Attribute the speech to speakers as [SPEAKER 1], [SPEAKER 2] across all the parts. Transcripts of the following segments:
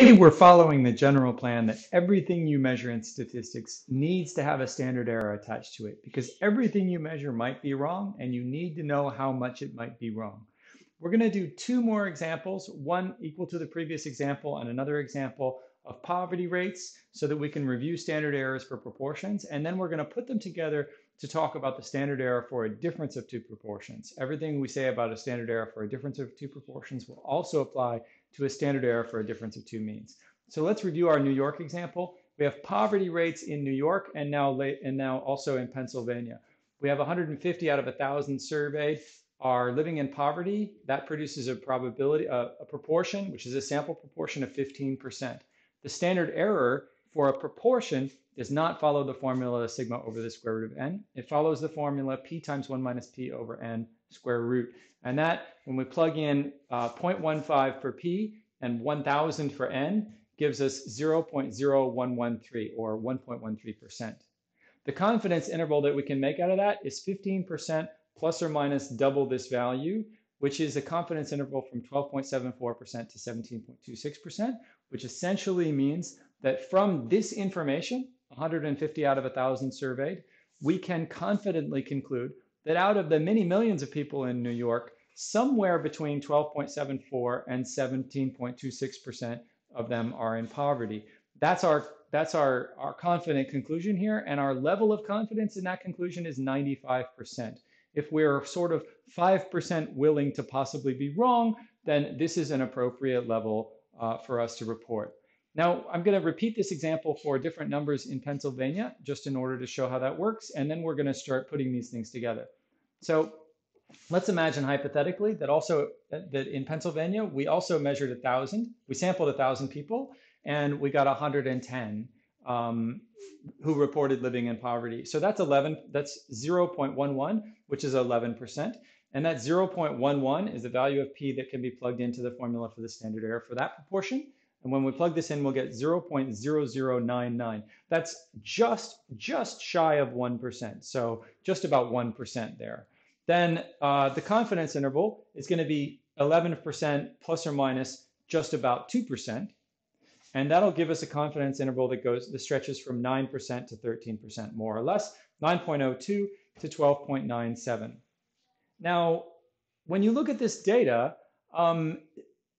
[SPEAKER 1] we're following the general plan that everything you measure in statistics needs to have a standard error attached to it because everything you measure might be wrong and you need to know how much it might be wrong. We're going to do two more examples, one equal to the previous example and another example of poverty rates so that we can review standard errors for proportions. And then we're going to put them together to talk about the standard error for a difference of two proportions. Everything we say about a standard error for a difference of two proportions will also apply to a standard error for a difference of two means. So let's review our New York example. We have poverty rates in New York and now late, and now also in Pennsylvania. We have 150 out of 1,000 surveyed are living in poverty. That produces a probability, a proportion, which is a sample proportion of 15%. The standard error for a proportion does not follow the formula sigma over the square root of n. It follows the formula p times 1 minus p over n square root. And that, when we plug in uh, 0.15 for p and 1,000 for n, gives us 0.0113 or 1.13%. The confidence interval that we can make out of that is 15% plus or minus double this value, which is a confidence interval from 12.74% to 17.26%, which essentially means that from this information, 150 out of 1,000 surveyed, we can confidently conclude that out of the many millions of people in New York, somewhere between 12.74 and 17.26% of them are in poverty. That's our that's our, our confident conclusion here, and our level of confidence in that conclusion is 95%. If we're sort of 5% willing to possibly be wrong, then this is an appropriate level uh, for us to report. Now, I'm going to repeat this example for different numbers in Pennsylvania, just in order to show how that works, and then we're going to start putting these things together. So let's imagine hypothetically that also that in Pennsylvania, we also measured a 1,000. We sampled a 1,000 people, and we got 110 um, who reported living in poverty. So that's 11, that's 0.11, which is 11%. And that 0.11 is the value of P that can be plugged into the formula for the standard error for that proportion. And when we plug this in, we'll get 0.0099. That's just, just shy of 1%. So just about 1% there. Then uh, the confidence interval is going to be 11% plus or minus just about 2%. And that'll give us a confidence interval that goes that stretches from 9% to 13%, more or less, 9.02 to 12.97. Now, when you look at this data, um,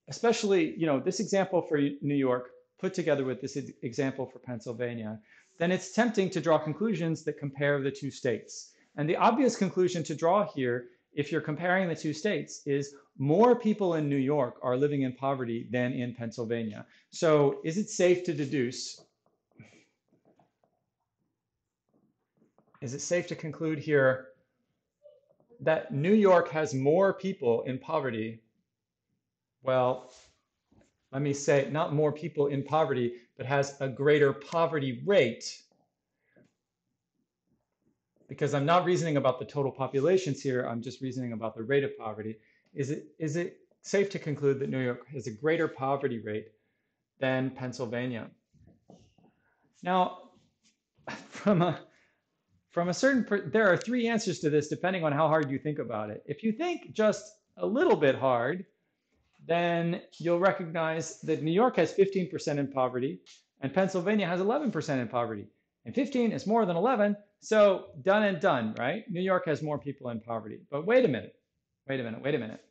[SPEAKER 1] especially you know this example for New York put together with this example for Pennsylvania, then it's tempting to draw conclusions that compare the two states. And the obvious conclusion to draw here, if you're comparing the two states, is more people in New York are living in poverty than in Pennsylvania. So is it safe to deduce? Is it safe to conclude here that New York has more people in poverty well, let me say, not more people in poverty, but has a greater poverty rate. Because I'm not reasoning about the total populations here, I'm just reasoning about the rate of poverty. Is it, is it safe to conclude that New York has a greater poverty rate than Pennsylvania? Now, from a from a certain there are three answers to this depending on how hard you think about it. If you think just a little bit hard, then you'll recognize that New York has 15% in poverty and Pennsylvania has 11% in poverty. And 15 is more than 11, so done and done, right? New York has more people in poverty. But wait a minute, wait a minute, wait a minute.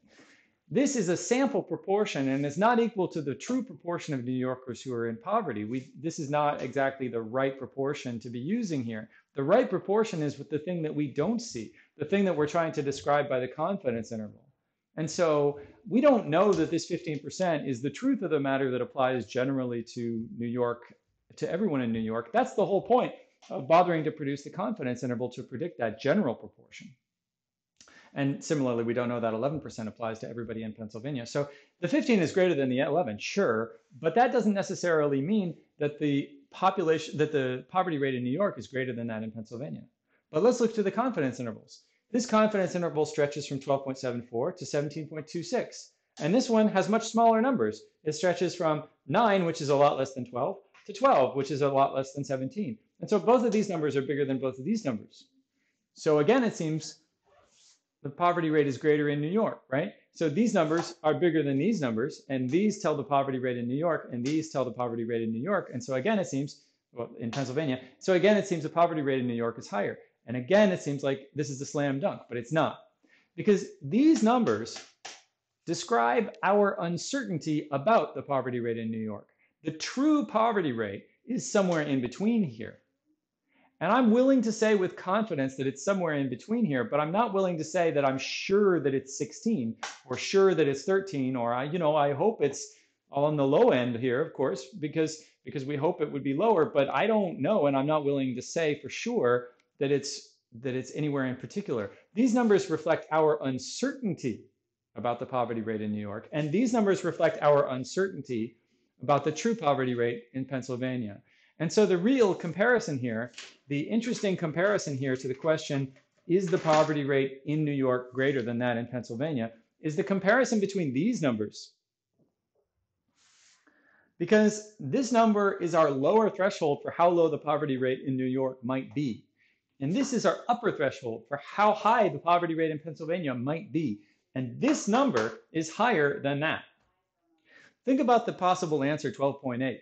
[SPEAKER 1] This is a sample proportion and it's not equal to the true proportion of New Yorkers who are in poverty. We, this is not exactly the right proportion to be using here. The right proportion is with the thing that we don't see, the thing that we're trying to describe by the confidence interval. And so we don't know that this 15% is the truth of the matter that applies generally to New York, to everyone in New York. That's the whole point of bothering to produce the confidence interval to predict that general proportion. And similarly, we don't know that 11% applies to everybody in Pennsylvania. So the 15 is greater than the 11, sure, but that doesn't necessarily mean that the population, that the poverty rate in New York is greater than that in Pennsylvania. But let's look to the confidence intervals. This confidence interval stretches from 12.74 to 17.26. And this one has much smaller numbers. It stretches from 9, which is a lot less than 12, to 12, which is a lot less than 17. And so both of these numbers are bigger than both of these numbers. So again, it seems the poverty rate is greater in New York, right? So these numbers are bigger than these numbers, and these tell the poverty rate in New York, and these tell the poverty rate in New York. And so again, it seems, well, in Pennsylvania, so again, it seems the poverty rate in New York is higher. And again, it seems like this is a slam dunk, but it's not. Because these numbers describe our uncertainty about the poverty rate in New York. The true poverty rate is somewhere in between here. And I'm willing to say with confidence that it's somewhere in between here, but I'm not willing to say that I'm sure that it's 16 or sure that it's 13 or I, you know, I hope it's on the low end here, of course, because because we hope it would be lower, but I don't know and I'm not willing to say for sure that it's that it's anywhere in particular. These numbers reflect our uncertainty about the poverty rate in New York, and these numbers reflect our uncertainty about the true poverty rate in Pennsylvania. And so the real comparison here, the interesting comparison here to the question, is the poverty rate in New York greater than that in Pennsylvania, is the comparison between these numbers. Because this number is our lower threshold for how low the poverty rate in New York might be. And this is our upper threshold for how high the poverty rate in Pennsylvania might be. And this number is higher than that. Think about the possible answer 12.8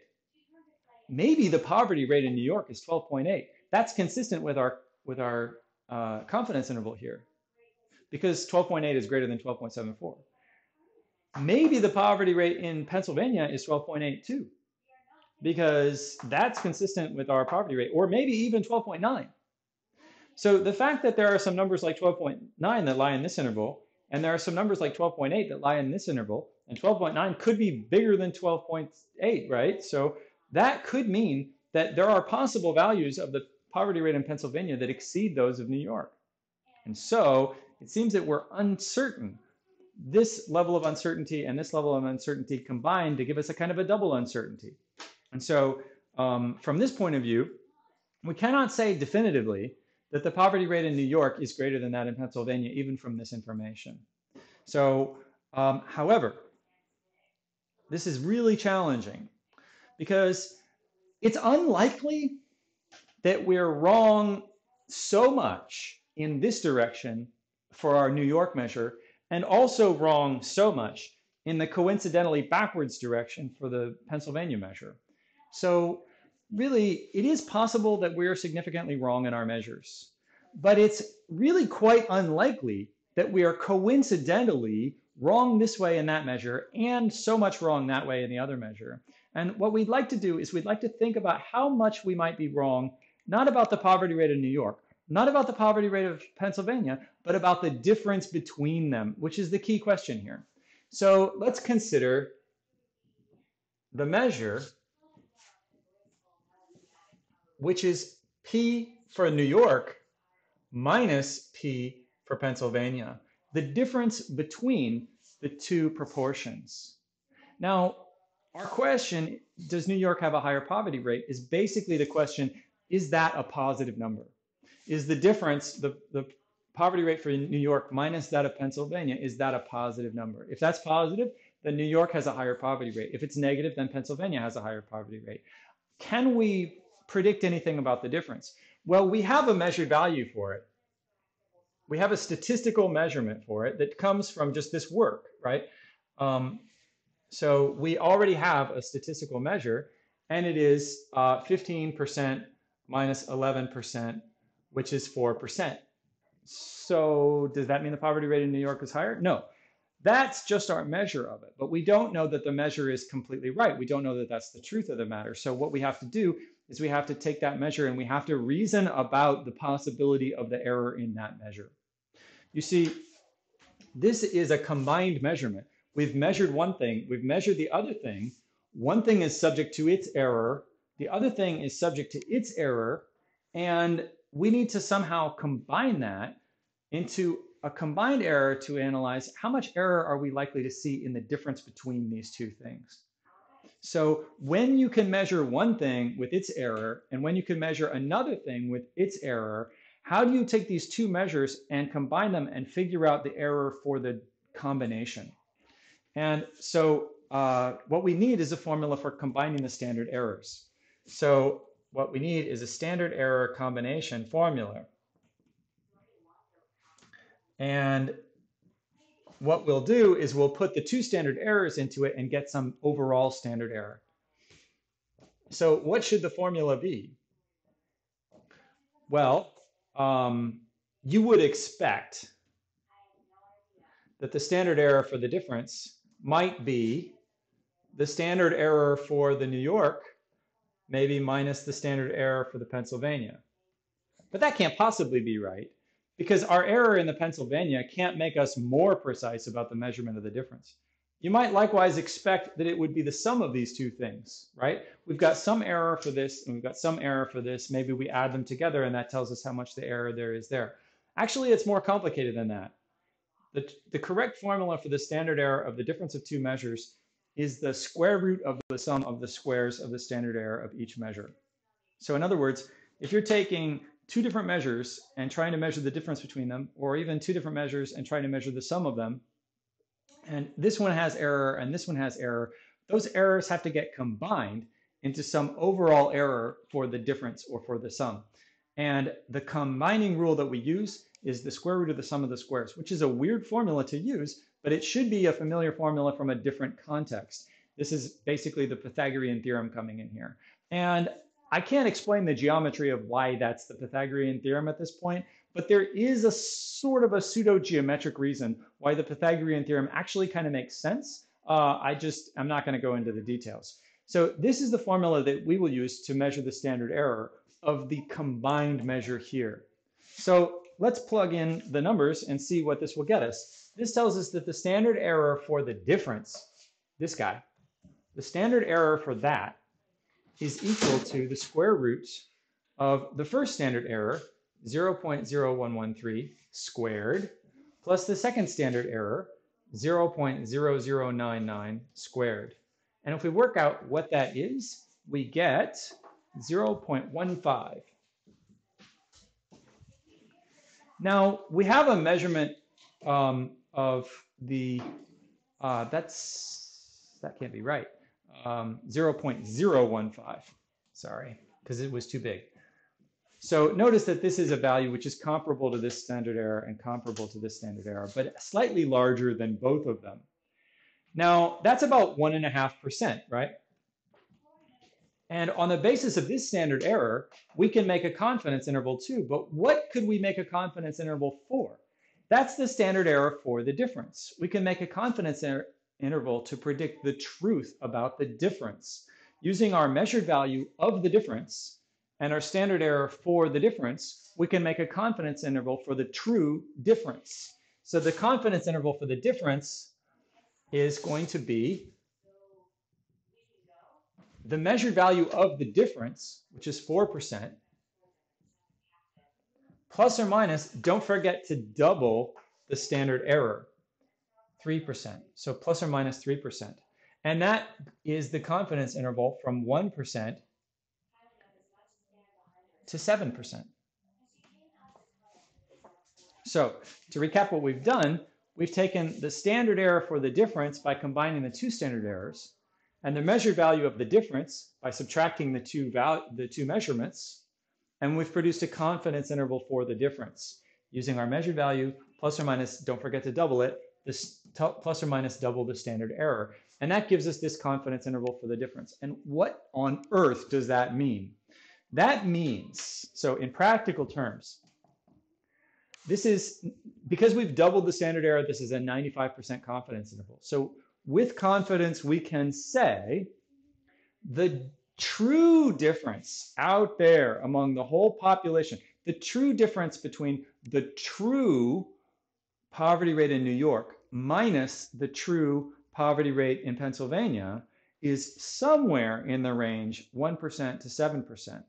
[SPEAKER 1] maybe the poverty rate in New York is 12.8. That's consistent with our with our uh, confidence interval here, because 12.8 is greater than 12.74. Maybe the poverty rate in Pennsylvania is 12.8 too, because that's consistent with our poverty rate, or maybe even 12.9. So the fact that there are some numbers like 12.9 that lie in this interval, and there are some numbers like 12.8 that lie in this interval, and 12.9 could be bigger than 12.8, right? So that could mean that there are possible values of the poverty rate in Pennsylvania that exceed those of New York. And so it seems that we're uncertain. This level of uncertainty and this level of uncertainty combined to give us a kind of a double uncertainty. And so um, from this point of view, we cannot say definitively that the poverty rate in New York is greater than that in Pennsylvania, even from this information. So, um, however, this is really challenging because it's unlikely that we're wrong so much in this direction for our New York measure and also wrong so much in the coincidentally backwards direction for the Pennsylvania measure. So really, it is possible that we're significantly wrong in our measures, but it's really quite unlikely that we are coincidentally wrong this way in that measure and so much wrong that way in the other measure. And what we'd like to do is we'd like to think about how much we might be wrong, not about the poverty rate of New York, not about the poverty rate of Pennsylvania, but about the difference between them, which is the key question here. So let's consider the measure, which is P for New York minus P for Pennsylvania, the difference between the two proportions. Now, our question, does New York have a higher poverty rate, is basically the question, is that a positive number? Is the difference, the, the poverty rate for New York minus that of Pennsylvania, is that a positive number? If that's positive, then New York has a higher poverty rate. If it's negative, then Pennsylvania has a higher poverty rate. Can we predict anything about the difference? Well, we have a measured value for it. We have a statistical measurement for it that comes from just this work, right? Um, so we already have a statistical measure, and it is uh, 15% minus 11%, which is 4%. So does that mean the poverty rate in New York is higher? No. That's just our measure of it, but we don't know that the measure is completely right. We don't know that that's the truth of the matter. So what we have to do is we have to take that measure and we have to reason about the possibility of the error in that measure. You see, this is a combined measurement. We've measured one thing, we've measured the other thing. One thing is subject to its error, the other thing is subject to its error, and we need to somehow combine that into a combined error to analyze how much error are we likely to see in the difference between these two things. So when you can measure one thing with its error and when you can measure another thing with its error, how do you take these two measures and combine them and figure out the error for the combination? And so uh, what we need is a formula for combining the standard errors. So what we need is a standard error combination formula. And what we'll do is we'll put the two standard errors into it and get some overall standard error. So what should the formula be? Well, um, you would expect that the standard error for the difference might be the standard error for the New York, maybe minus the standard error for the Pennsylvania. But that can't possibly be right because our error in the Pennsylvania can't make us more precise about the measurement of the difference. You might likewise expect that it would be the sum of these two things, right? We've got some error for this and we've got some error for this. Maybe we add them together and that tells us how much the error there is there. Actually, it's more complicated than that. The, the correct formula for the standard error of the difference of two measures is the square root of the sum of the squares of the standard error of each measure. So in other words, if you're taking two different measures and trying to measure the difference between them, or even two different measures and trying to measure the sum of them, and this one has error and this one has error, those errors have to get combined into some overall error for the difference or for the sum. And the combining rule that we use is the square root of the sum of the squares, which is a weird formula to use, but it should be a familiar formula from a different context. This is basically the Pythagorean theorem coming in here. And I can't explain the geometry of why that's the Pythagorean theorem at this point, but there is a sort of a pseudo-geometric reason why the Pythagorean theorem actually kind of makes sense. Uh, I just, I'm not going to go into the details. So this is the formula that we will use to measure the standard error of the combined measure here. So let's plug in the numbers and see what this will get us. This tells us that the standard error for the difference, this guy, the standard error for that is equal to the square root of the first standard error, 0.0113 squared, plus the second standard error, 0.0099 squared. And if we work out what that is, we get 0.15. Now, we have a measurement um, of the, uh, that's, that can't be right um, 0.015, sorry, because it was too big. So notice that this is a value which is comparable to this standard error and comparable to this standard error, but slightly larger than both of them. Now, that's about 1.5%, right? And on the basis of this standard error, we can make a confidence interval too. But what could we make a confidence interval for? That's the standard error for the difference. We can make a confidence interval to predict the truth about the difference. Using our measured value of the difference and our standard error for the difference, we can make a confidence interval for the true difference. So the confidence interval for the difference is going to be the measured value of the difference, which is 4%, plus or minus, don't forget to double the standard error. 3%. So plus or minus 3%. And that is the confidence interval from 1% to 7%. So to recap what we've done, we've taken the standard error for the difference by combining the two standard errors and the measured value of the difference by subtracting the two, val the two measurements, and we've produced a confidence interval for the difference using our measured value plus or minus, don't forget to double it, plus or minus double the standard error. And that gives us this confidence interval for the difference. And what on earth does that mean? That means, so in practical terms, this is, because we've doubled the standard error, this is a 95% confidence interval. So with confidence, we can say the true difference out there among the whole population, the true difference between the true poverty rate in New York minus the true poverty rate in Pennsylvania is somewhere in the range 1% to 7%.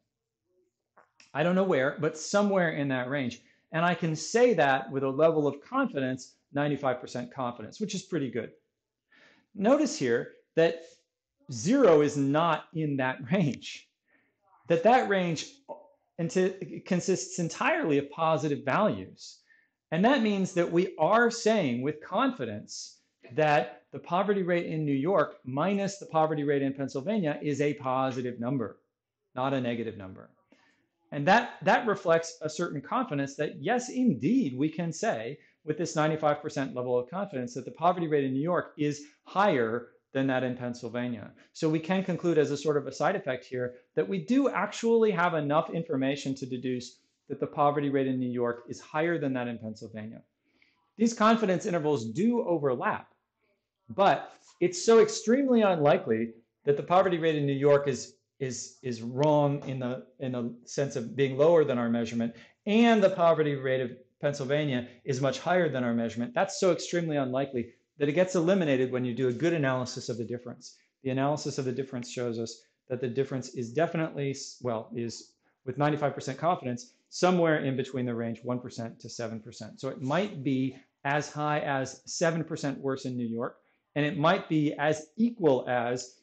[SPEAKER 1] I don't know where, but somewhere in that range. And I can say that with a level of confidence, 95% confidence, which is pretty good. Notice here that zero is not in that range, that that range consists entirely of positive values. And that means that we are saying with confidence that the poverty rate in New York minus the poverty rate in Pennsylvania is a positive number, not a negative number. And that, that reflects a certain confidence that, yes, indeed, we can say with this 95% level of confidence that the poverty rate in New York is higher than that in Pennsylvania. So we can conclude as a sort of a side effect here that we do actually have enough information to deduce that the poverty rate in New York is higher than that in Pennsylvania. These confidence intervals do overlap, but it's so extremely unlikely that the poverty rate in New York is is is wrong in the in the sense of being lower than our measurement, and the poverty rate of Pennsylvania is much higher than our measurement. That's so extremely unlikely that it gets eliminated when you do a good analysis of the difference. The analysis of the difference shows us that the difference is definitely, well, is with 95% confidence, somewhere in between the range 1% to 7%. So it might be as high as 7% worse in New York, and it might be as equal as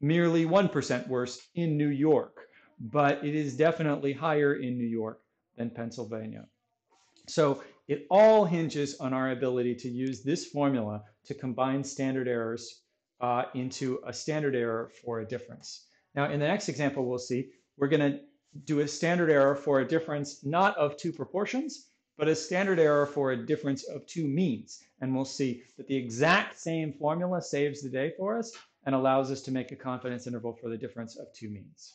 [SPEAKER 1] merely 1% worse in New York, but it is definitely higher in New York than Pennsylvania. So it all hinges on our ability to use this formula to combine standard errors uh, into a standard error for a difference. Now, in the next example, we'll see, we're going to do a standard error for a difference not of two proportions, but a standard error for a difference of two means. And we'll see that the exact same formula saves the day for us and allows us to make a confidence interval for the difference of two means.